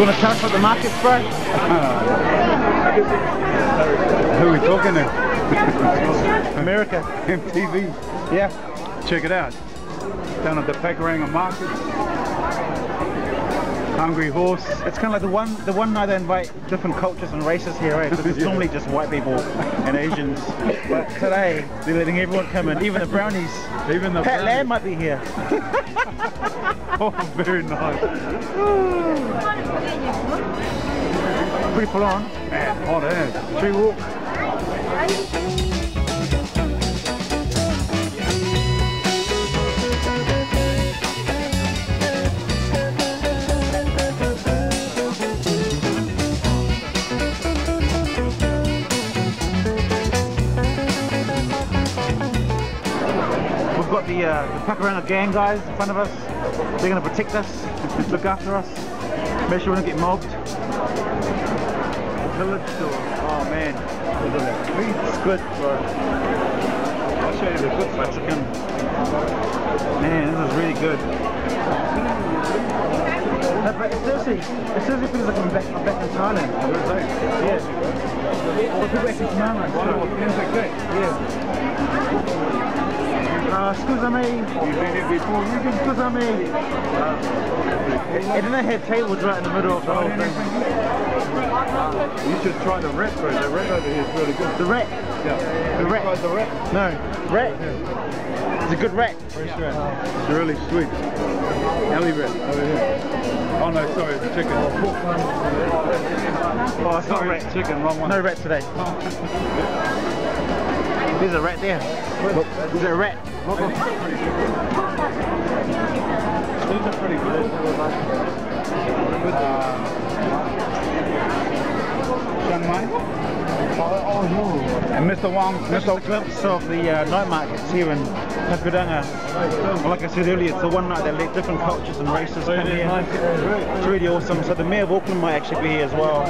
You want to tell us what the market's, bro? Who are we talking to? America. MTV. Yeah. Check it out. Down at the Pakuranga Market. Hungry Horse. It's kind of like the one the one night they invite different cultures and races here, right? Because it's Yeah. normally just white people and Asians. But today, they're letting everyone come in, even the brownies. Even the Pat Lam might be here. Oh, very nice. Pretty full on. Man, hot ass. Tree walk. We've got the, uh, the Pakuranga gang guys in front of us. They're going to protect us, look after us, make sure we don't get mobbed. Village store. Oh man. It's good, bro. I'll show you the good chicken. Man, this is really good. No, but it seriously, it seriously feels like I'm back, I'm back in Thailand. Yeah. All the people actually smell like Yeah. Uh, excuse me. You've been here before, you Excuse me. And then they had tables right in the middle of the whole thing. You should try the red bro. The red over here is really good. The rat. Yeah. The. Tried the red? No, rat. It's a good rat. Fresh red. It's really sweet. Alley red over here. Oh no, sorry, the chicken. Oh, it's not Sorry, rat. chicken, wrong one. No rat today. There's a rat there. Look, there's a rat. Look, look. These are pretty good. With Chiang Mai. And Mr. Wong, This a Mr. glimpse of the uh, night markets here in Pakuranga. Well, like I said earlier, it's the one night that let different cultures and races come here. It's really awesome. So the Mayor of Auckland might actually be here as well,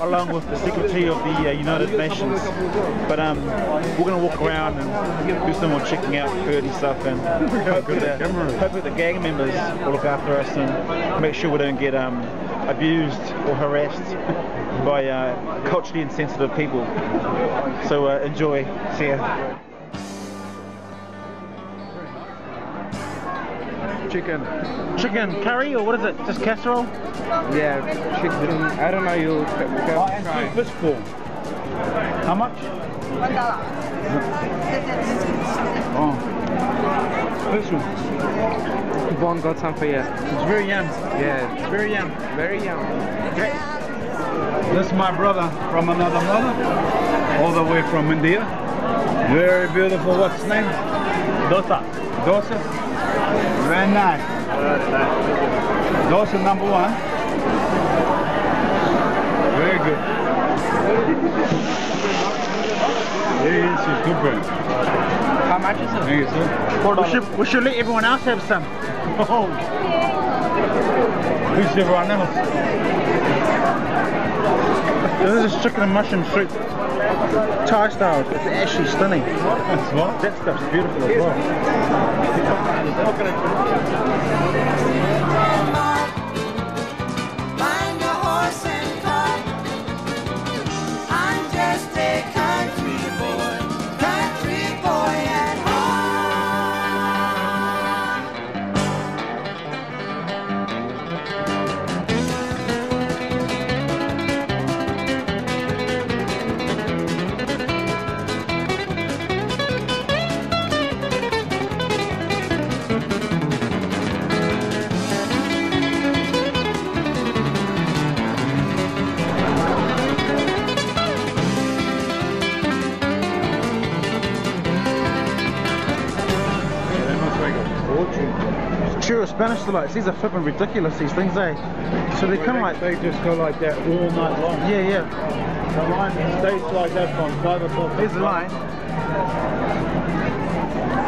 along with the Secretary of the uh, United Nations. But um, we're going to walk around and do some more checking out food stuff and hope that, the, hope that the gang members will look after us and make sure we don't get um, abused or harassed by uh, culturally insensitive people. So uh, enjoy. See ya. Chicken. Chicken curry or what is it? Just casserole? Yeah, chicken. I don't know. You can, can try. Fish ball. How much? One Oh. This one. Bon got some for you. It's very yum. Yeah, It's very yum. very yum. young. This is my brother from another mother, all the way from India. Very beautiful. What's his name? Dosa. Dosa. Very nice. Dosa number one. Very good. Yes, it's good bread. How much is it? Thank you, sir. We should, we should let everyone else have some. Oh. Who's everyone else? This is chicken and mushroom soup. Thai style. It's actually stunning. That's what? That stuff's beautiful as well. Spanish delights. These are flipping ridiculous, these things, eh? So kind of like, They just go like that all night long. yeah, yeah. The line stays like that from 5 o'clock. Here's the line.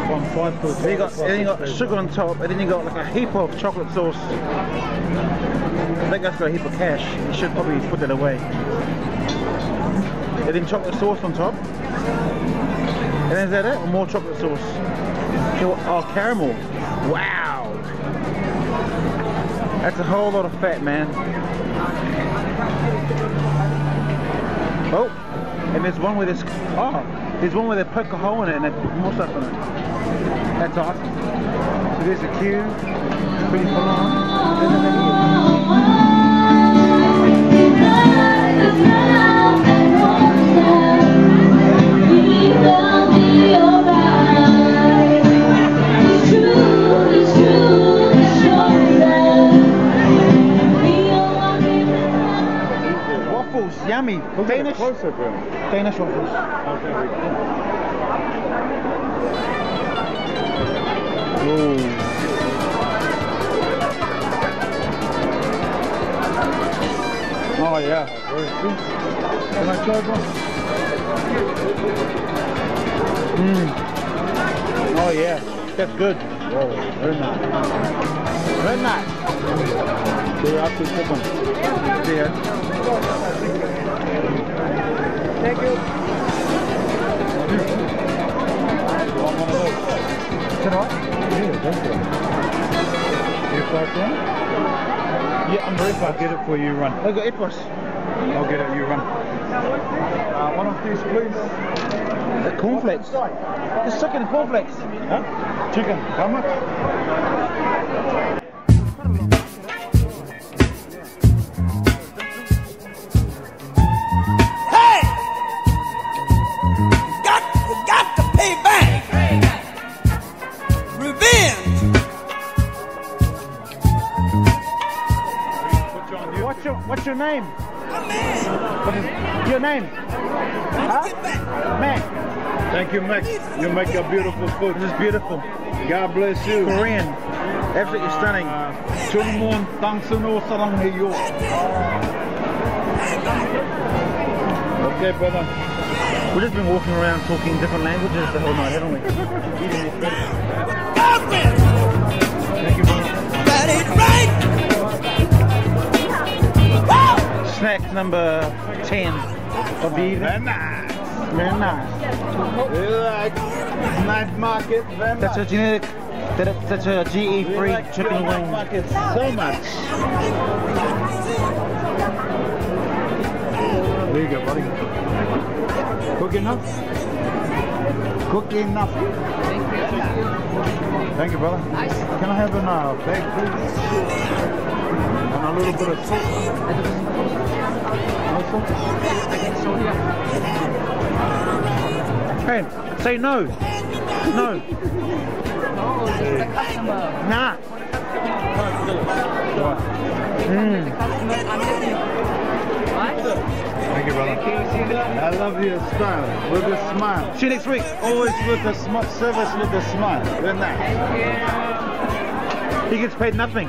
From 5 till 12 Then you got, o'clock. then you got sugar on top, and then you got like a heap of chocolate sauce. That guy's got a heap of cash. He should probably put that away. And then chocolate sauce on top. And is that it? Or more chocolate sauce? Oh, caramel. Wow. That's a whole lot of fat, man. Oh, and there's one with there's oh, there's one where they poke a hole in it and they put more stuff in it. That's awesome. So there's a queue, it's pretty full on. Yummy. Danish, Closer, bro. Danish waffles. Ooh. Oh yeah. Can I try one? Mmm. Oh yeah. That's good. Whoa, very nice. Very nice. They're up to second. There. Thank you. Can I? Yeah, that's. You start one? Yeah, I'm very fast. I'll get it for you, run. I got it. I'll get it, you run. Uh, one of these, please. The cornflakes. The chicken cornflakes. Huh? Chicken. How much? What's your What's your name? My man. What is your name? Huh? Get back. Man. Thank you, Mac. You make a beautiful food. This is beautiful. God bless you. Korean. Absolutely stunning. Uh, Chungmon Tangsuno Sarang Heyo. Okay, brother. We've just been walking around talking different languages the whole night, haven't we? Eating this food. Girlfriend. Thank you, brother. That ain't right. Woo! Snack number 10 of the evening. Very nice. Very nice. Right. Night market. Very That's a nice. genetic, that, that's a GE-free like chicken wing. market so much. There you go, buddy. Cook enough? Cook enough. Thank you, brother. Can I have an uh, bag, please? And a little bit of salt. Hey, say no. No. Nah. Mm. Thank you, brother. I love your style with a smile. See you next week. Always with a smile. Service with a smile. Very nice. He gets paid nothing.